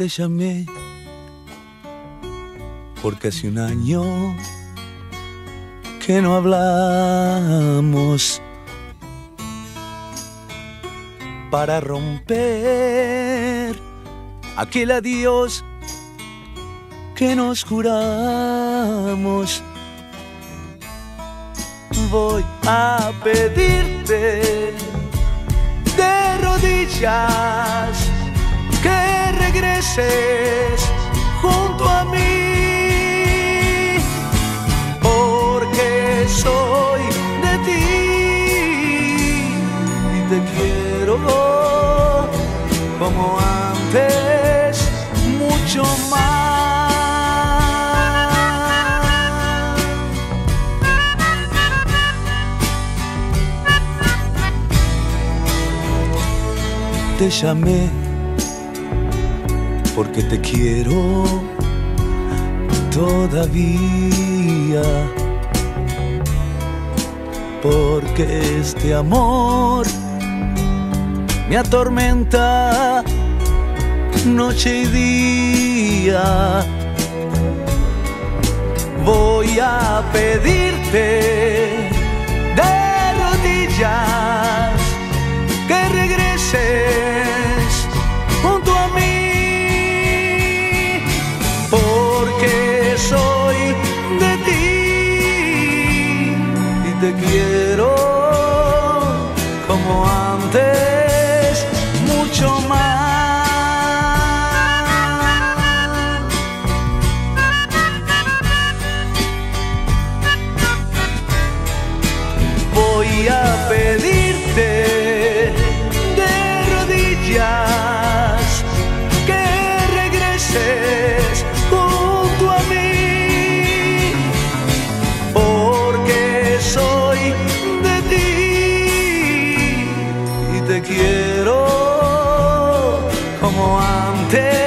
te llamé porque hace un año que no hablamos para romper aquel adiós que nos juramos. Voy a pedirte de rodillas regreses junto a mí, porque soy de ti y te quiero como antes, mucho más. Te llamé porque te quiero todavía. Porque este amor me atormenta noche y día. Voy a pedirte pedirte de rodillas que regreses junto a mí, porque soy de ti y te quiero como antes.